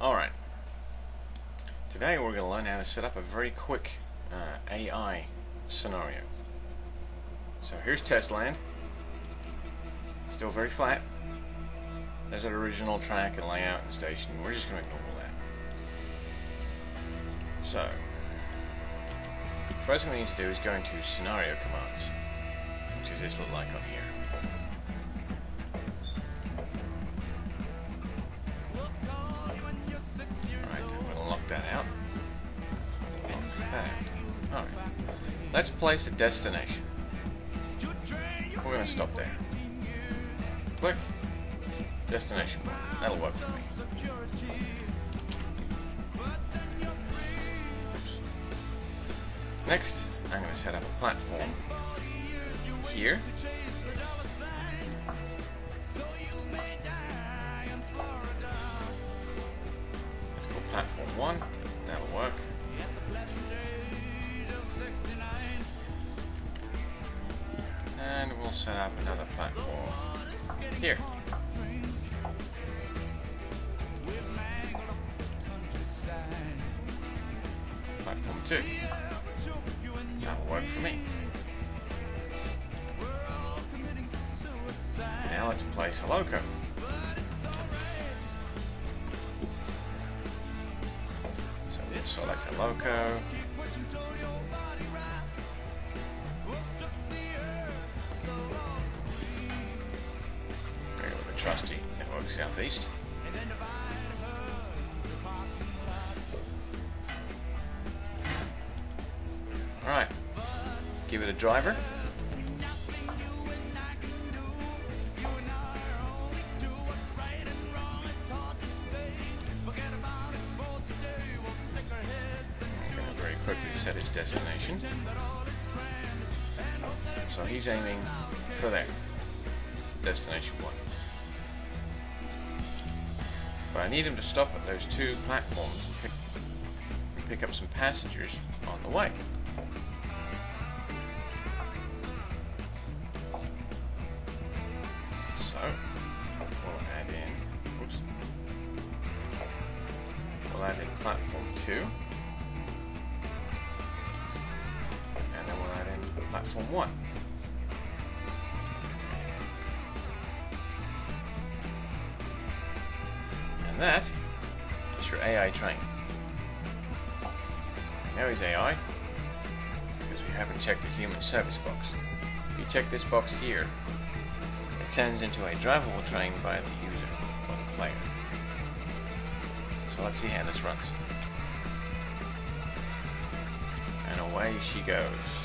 Alright. Today we're going to learn how to set up a very quick uh, AI scenario. So here's test land. Still very flat. There's an original track and layout and station. We're just going to ignore all that. So, first thing we need to do is go into scenario commands, which is this little icon here. Lock that out. Lock that. Alright. Let's place a destination. We're going to stop there. Click. Destination. That'll work for me. Next, I'm going to set up a platform here. One. That'll work. And we'll set up another platform here. Platform two. That'll work for me. Now let's place a loco. Select a loco. Go with the trusty Network Southeast. Alright, give it a driver. Set its destination. So he's aiming for there. Destination one. But I need him to stop at those two platforms and pick, pick up some passengers on the way. So, we'll add in, oops, we'll add in platform 2, platform 1. And that is your AI train. Now he's AI, because we haven't checked the human service box. If you check this box here, it turns into a drivable train by the user or the player. So let's see how this runs. And away she goes.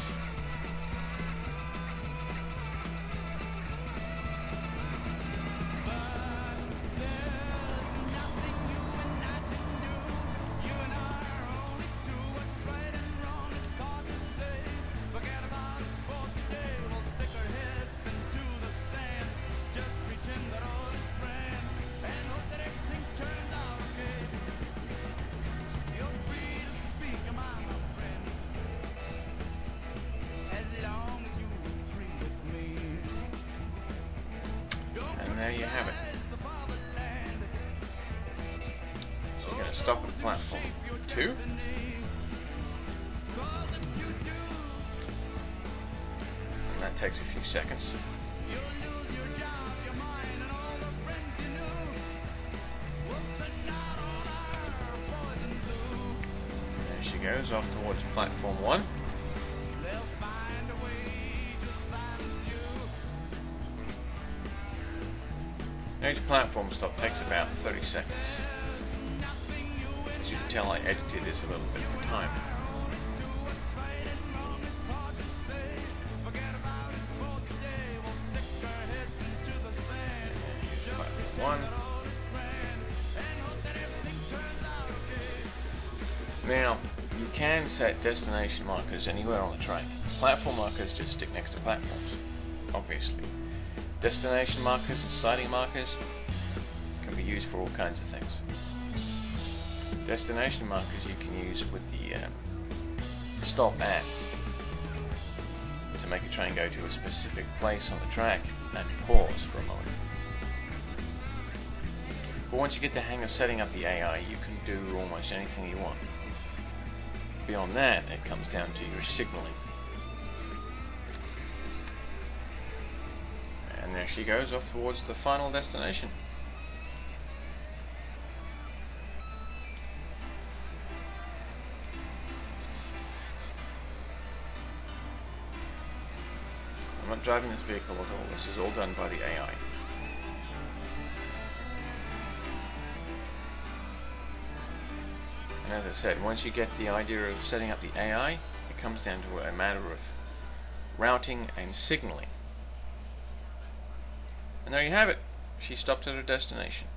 And there you have it. She's going to stop at platform 2. And that takes a few seconds. There she goes off towards platform 1. Each platform stop takes about 30 seconds. As you can tell, I edited this a little bit for time. One. Now, you can set destination markers anywhere on the train. Platform markers just stick next to platforms, obviously. Destination markers and siding markers can be used for all kinds of things. Destination markers you can use with the um, stop at to make a train go to a specific place on the track and pause for a moment. But once you get the hang of setting up the AI, you can do almost anything you want. Beyond that, it comes down to your signaling. And there she goes off towards the final destination. I'm not driving this vehicle at all. This is all done by the AI. And as I said, once you get the idea of setting up the AI, it comes down to a matter of routing and signaling. And there you have it. She stopped at her destination.